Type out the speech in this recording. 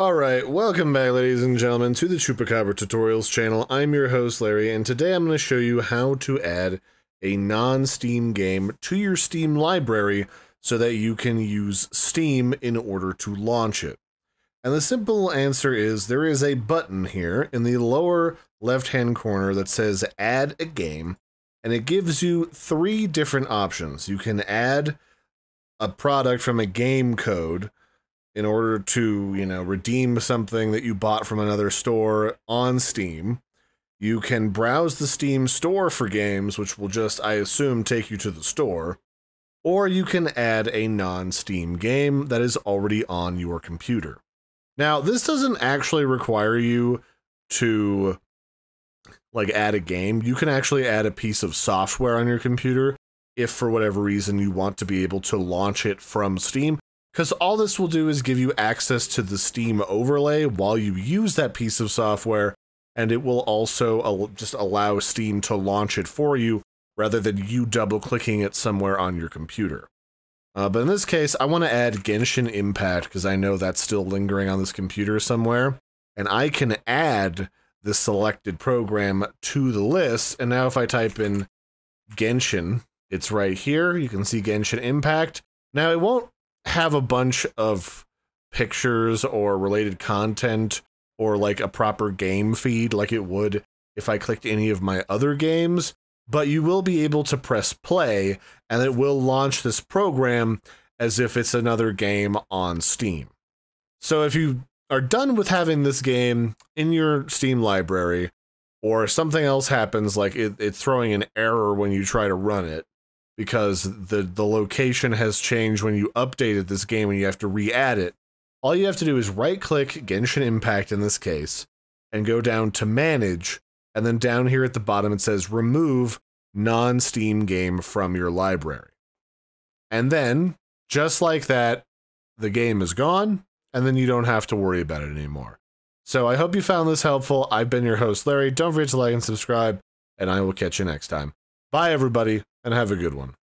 Alright, welcome back ladies and gentlemen to the Chupacabra Tutorials channel. I'm your host Larry and today I'm going to show you how to add a non-Steam game to your Steam library so that you can use Steam in order to launch it. And the simple answer is there is a button here in the lower left-hand corner that says add a game and it gives you three different options. You can add a product from a game code in order to, you know, redeem something that you bought from another store on Steam. You can browse the Steam store for games, which will just, I assume, take you to the store. Or you can add a non Steam game that is already on your computer. Now, this doesn't actually require you to like add a game. You can actually add a piece of software on your computer if for whatever reason you want to be able to launch it from Steam. Because all this will do is give you access to the Steam overlay while you use that piece of software, and it will also just allow Steam to launch it for you rather than you double clicking it somewhere on your computer. Uh, but in this case, I want to add Genshin Impact because I know that's still lingering on this computer somewhere, and I can add the selected program to the list. And now if I type in Genshin, it's right here. You can see Genshin Impact. Now it won't have a bunch of pictures or related content or like a proper game feed like it would if I clicked any of my other games, but you will be able to press play and it will launch this program as if it's another game on Steam. So if you are done with having this game in your Steam library, or something else happens like it, it's throwing an error when you try to run it, because the the location has changed when you updated this game and you have to re-add it. All you have to do is right-click Genshin Impact in this case and go down to Manage, and then down here at the bottom it says Remove non-Steam game from your library. And then, just like that, the game is gone, and then you don't have to worry about it anymore. So I hope you found this helpful. I've been your host, Larry. Don't forget to like and subscribe, and I will catch you next time. Bye, everybody, and have a good one.